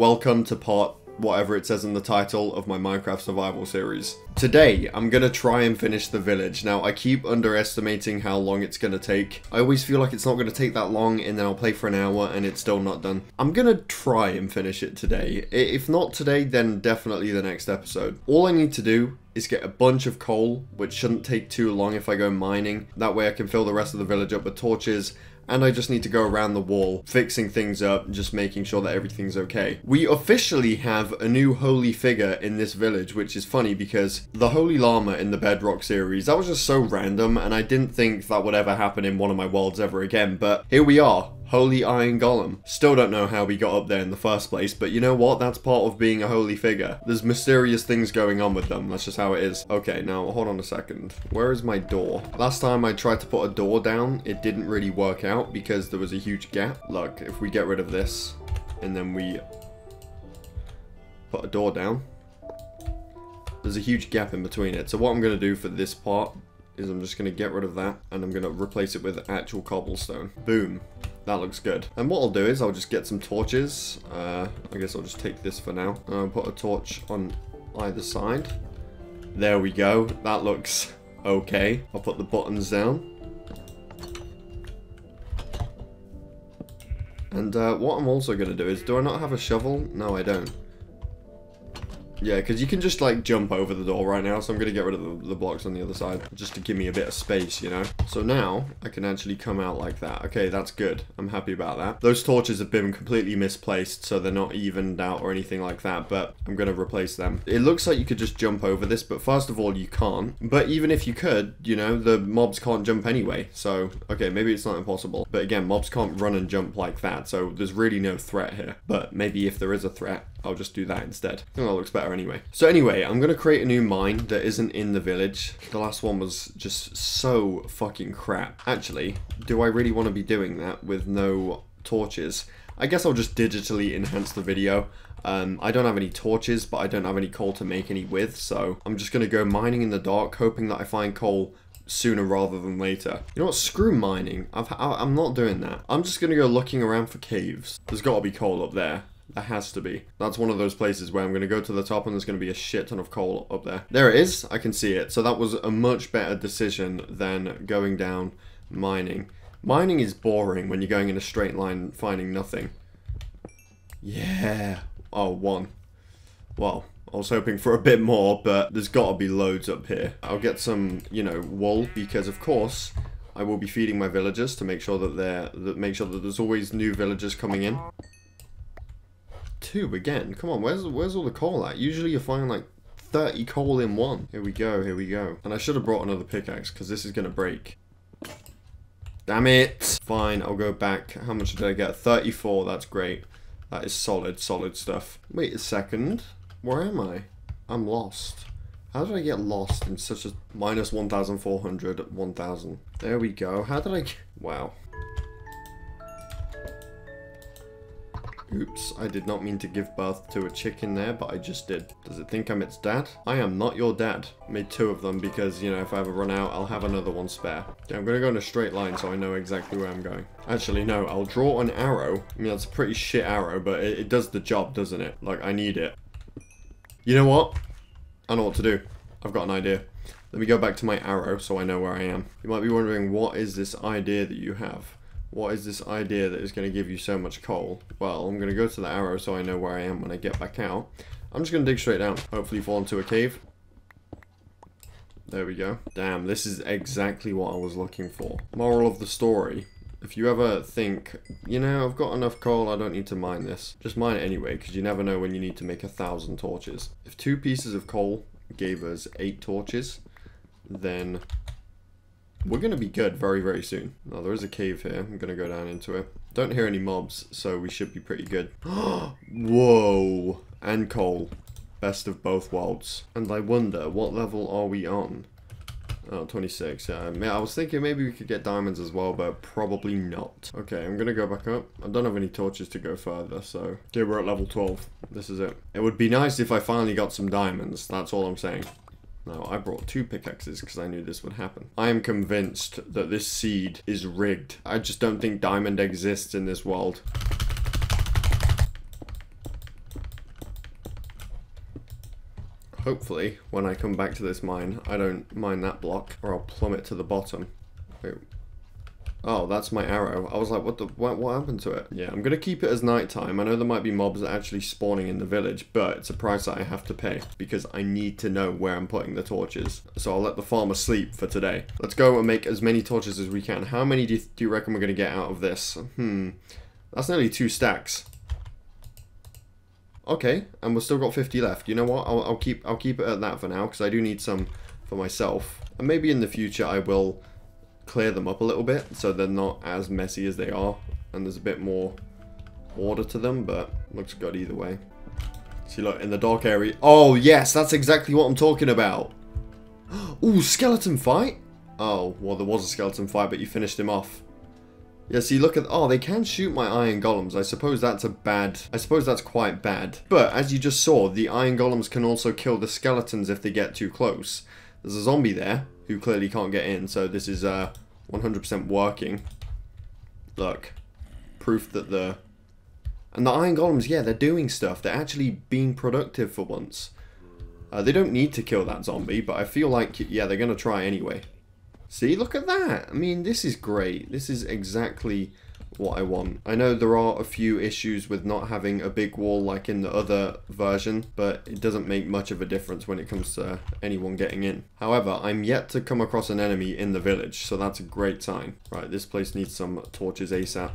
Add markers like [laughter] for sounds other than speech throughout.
welcome to part whatever it says in the title of my Minecraft survival series. Today, I'm gonna try and finish the village. Now, I keep underestimating how long it's gonna take. I always feel like it's not gonna take that long and then I'll play for an hour and it's still not done. I'm gonna try and finish it today. If not today, then definitely the next episode. All I need to do is get a bunch of coal, which shouldn't take too long if I go mining. That way I can fill the rest of the village up with torches and I just need to go around the wall, fixing things up, just making sure that everything's okay. We officially have a new holy figure in this village, which is funny because the Holy Llama in the Bedrock series, that was just so random, and I didn't think that would ever happen in one of my worlds ever again, but here we are. Holy Iron Golem. Still don't know how we got up there in the first place, but you know what? That's part of being a holy figure. There's mysterious things going on with them. That's just how it is. Okay, now hold on a second. Where is my door? Last time I tried to put a door down, it didn't really work out because there was a huge gap. Look, if we get rid of this and then we put a door down, there's a huge gap in between it. So what I'm going to do for this part is I'm just going to get rid of that and I'm going to replace it with actual cobblestone. Boom. That looks good. And what I'll do is I'll just get some torches. Uh, I guess I'll just take this for now. I'll put a torch on either side. There we go. That looks okay. I'll put the buttons down. And uh, what I'm also going to do is, do I not have a shovel? No, I don't. Yeah, because you can just like jump over the door right now, so I'm going to get rid of the, the, blocks on the other side, just to give me a bit of space, you know? So now, I can actually come out like that. Okay, that's good. I'm happy about that. Those torches have been completely misplaced, so they're not evened out or anything like that, but I'm going to replace them. It looks like you could just jump over this, but first of all, you can't. But even if you could, you know, the mobs can't jump anyway, so, okay, maybe it's not impossible. But again, mobs can't run and jump like that, so there's really no threat here. But maybe if there is a threat, I'll just do that instead. I think that looks better anyway. So anyway, I'm going to create a new mine that isn't in the village. The last one was just so fucking crap. Actually, do I really want to be doing that with no torches? I guess I'll just digitally enhance the video. Um, I don't have any torches, but I don't have any coal to make any with, so I'm just going to go mining in the dark, hoping that I find coal sooner rather than later. You know what? Screw mining. I've, I'm not doing that. I'm just going to go looking around for caves. There's got to be coal up there. There has to be. That's one of those places where I'm going to go to the top and there's going to be a shit ton of coal up there. There it is. I can see it. So that was a much better decision than going down mining. Mining is boring when you're going in a straight line finding nothing. Yeah. Oh, one. Well, I was hoping for a bit more, but there's got to be loads up here. I'll get some, you know, wool because, of course, I will be feeding my villagers to make sure that they're that make sure that there's always new villagers coming in two again. Come on, where's where's all the coal at? Usually you find like 30 coal in one. Here we go, here we go. And I should have brought another pickaxe because this is going to break. Damn it. Fine, I'll go back. How much did I get? 34, that's great. That is solid, solid stuff. Wait a second. Where am I? I'm lost. How did I get lost in such a minus 1,400, 1,000? There we go. How did I... Wow. Oops, I did not mean to give birth to a chicken there, but I just did. Does it think I'm its dad? I am not your dad. Made two of them because, you know, if I ever run out, I'll have another one spare. Okay, I'm gonna go in a straight line so I know exactly where I'm going. Actually, no, I'll draw an arrow. I mean, that's a pretty shit arrow, but it, it does the job, doesn't it? Like, I need it. You know what? I know what to do. I've got an idea. Let me go back to my arrow so I know where I am. You might be wondering, what is this idea that you have? What is this idea that is going to give you so much coal? Well, I'm going to go to the arrow so I know where I am when I get back out. I'm just going to dig straight down. Hopefully fall into a cave. There we go. Damn, this is exactly what I was looking for. Moral of the story. If you ever think, you know, I've got enough coal, I don't need to mine this. Just mine it anyway, because you never know when you need to make a thousand torches. If two pieces of coal gave us eight torches, then we're going to be good very, very soon. Now, there is a cave here. I'm going to go down into it. Don't hear any mobs, so we should be pretty good. [gasps] Whoa! And coal. Best of both worlds. And I wonder, what level are we on? Oh, 26, yeah. I was thinking maybe we could get diamonds as well, but probably not. Okay, I'm gonna go back up. I don't have any torches to go further, so... Okay, we're at level 12. This is it. It would be nice if I finally got some diamonds. That's all I'm saying. Now, I brought two pickaxes because I knew this would happen. I am convinced that this seed is rigged. I just don't think diamond exists in this world. Hopefully, when I come back to this mine, I don't mine that block, or I'll plummet to the bottom. Wait, Oh, that's my arrow. I was like, what the, what, what happened to it? Yeah, I'm gonna keep it as nighttime. I know there might be mobs actually spawning in the village, but it's a price that I have to pay because I need to know where I'm putting the torches. So I'll let the farmer sleep for today. Let's go and make as many torches as we can. How many do you, do you reckon we're gonna get out of this? Hmm, that's nearly two stacks. Okay, and we've still got 50 left. You know what? I'll, I'll keep I'll keep it at that for now because I do need some for myself. And maybe in the future I will clear them up a little bit so they're not as messy as they are and there's a bit more order to them, but looks good either way. See, look, in the dark area. Oh, yes, that's exactly what I'm talking about. [gasps] Ooh, skeleton fight? Oh, well, there was a skeleton fight, but you finished him off. Yeah, see, look at... Oh, they can shoot my iron golems. I suppose that's a bad... I suppose that's quite bad. But, as you just saw, the iron golems can also kill the skeletons if they get too close. There's a zombie there who clearly can't get in, so this is 100% uh, working. Look. Proof that the... And the iron golems, yeah, they're doing stuff. They're actually being productive for once. Uh, they don't need to kill that zombie, but I feel like, yeah, they're going to try anyway. See, look at that. I mean, this is great. This is exactly what I want. I know there are a few issues with not having a big wall like in the other version, but it doesn't make much of a difference when it comes to anyone getting in. However, I'm yet to come across an enemy in the village, so that's a great sign. Right, this place needs some torches ASAP.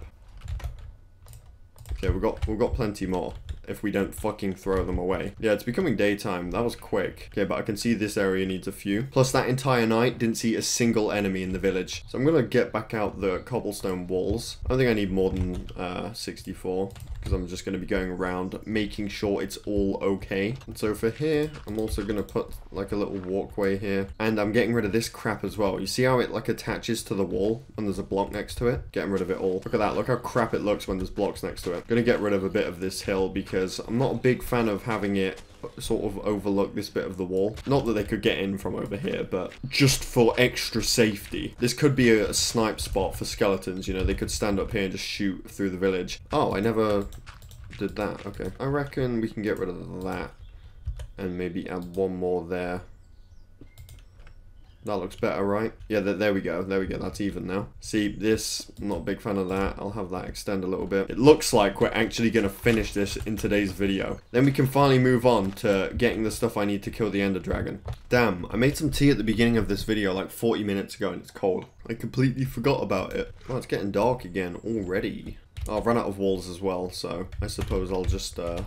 Okay, we've got, we've got plenty more if we don't fucking throw them away. Yeah, it's becoming daytime. That was quick. Okay, but I can see this area needs a few. Plus, that entire night didn't see a single enemy in the village. So I'm going to get back out the cobblestone walls. I don't think I need more than uh, 64 because I'm just going to be going around making sure it's all okay. And so for here, I'm also going to put like a little walkway here. And I'm getting rid of this crap as well. You see how it like attaches to the wall and there's a block next to it? Getting rid of it all. Look at that. Look how crap it looks when there's blocks next to it. Going to get rid of a bit of this hill because I'm not a big fan of having it sort of overlook this bit of the wall. Not that they could get in from over here, but just for extra safety. This could be a snipe spot for skeletons, you know, they could stand up here and just shoot through the village. Oh, I never did that, okay. I reckon we can get rid of that and maybe add one more there. That looks better, right? Yeah, th there we go. There we go. That's even now. See, this, I'm not a big fan of that. I'll have that extend a little bit. It looks like we're actually going to finish this in today's video. Then we can finally move on to getting the stuff I need to kill the Ender Dragon. Damn, I made some tea at the beginning of this video like 40 minutes ago and it's cold. I completely forgot about it. Oh, it's getting dark again already. I've run out of walls as well, so I suppose I'll just uh,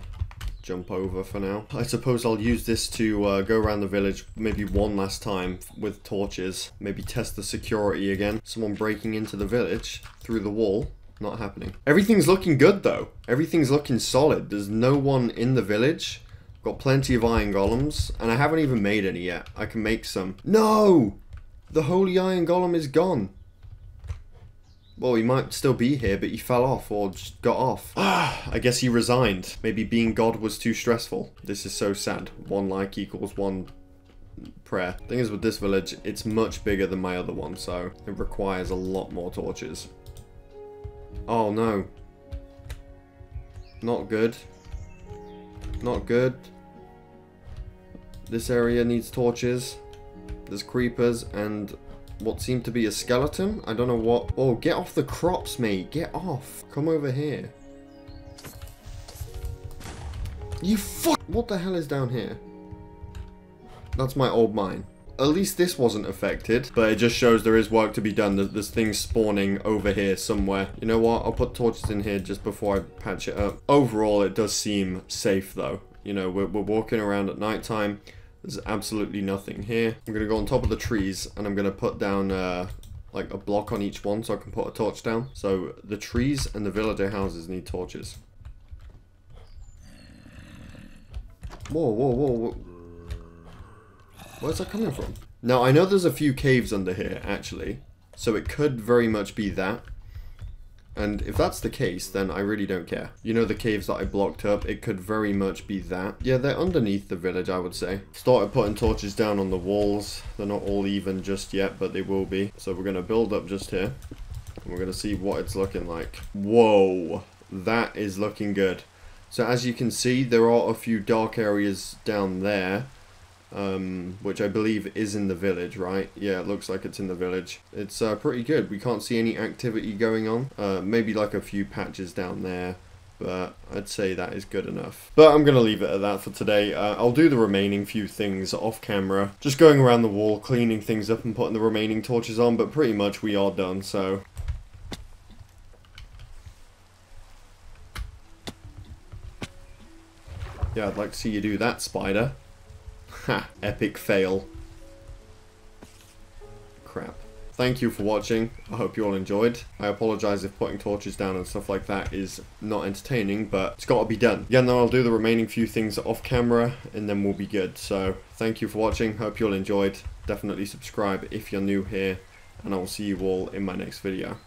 jump over for now. I suppose I'll use this to uh, go around the village maybe one last time with torches. Maybe test the security again. Someone breaking into the village through the wall. Not happening. Everything's looking good though. Everything's looking solid. There's no one in the village. Got plenty of iron golems. And I haven't even made any yet. I can make some. No! The holy iron golem is gone. Well, he might still be here, but he fell off or just got off. [sighs] I guess he resigned. Maybe being God was too stressful. This is so sad. One like equals one prayer. Thing is with this village, it's much bigger than my other one, so it requires a lot more torches. Oh no. Not good. Not good. This area needs torches. There's creepers and what seemed to be a skeleton. I don't know what. Oh, get off the crops, mate. Get off. Come over here. You fuck. What the hell is down here? That's my old mine. At least this wasn't affected, but it just shows there is work to be done. There's things spawning over here somewhere. You know what? I'll put torches in here just before I patch it up. Overall, it does seem safe though. You know, we're, we're walking around at night time. There's absolutely nothing here. I'm going to go on top of the trees and I'm going to put down uh, like a block on each one so I can put a torch down. So the trees and the villager houses need torches. Whoa, whoa, whoa, whoa. Where's that coming from? Now, I know there's a few caves under here, actually. So it could very much be that. And if that's the case, then I really don't care. You know the caves that I blocked up, it could very much be that. Yeah, they're underneath the village, I would say. Started putting torches down on the walls. They're not all even just yet, but they will be. So we're going to build up just here. And we're going to see what it's looking like. Whoa, that is looking good. So as you can see, there are a few dark areas down there. Um, which I believe is in the village, right? Yeah, it looks like it's in the village. It's uh, pretty good. We can't see any activity going on. Uh, maybe like a few patches down there but I'd say that is good enough. But I'm going to leave it at that for today. Uh, I'll do the remaining few things off camera. Just going around the wall, cleaning things up and putting the remaining torches on, but pretty much we are done, so... Yeah, I'd like to see you do that, spider. Ha, epic fail. Crap. Thank you for watching. I hope you all enjoyed. I apologise if putting torches down and stuff like that is not entertaining, but it's got to be done. Again, then I'll do the remaining few things off camera, and then we'll be good. So, thank you for watching. Hope you all enjoyed. Definitely subscribe if you're new here, and I will see you all in my next video.